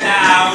Now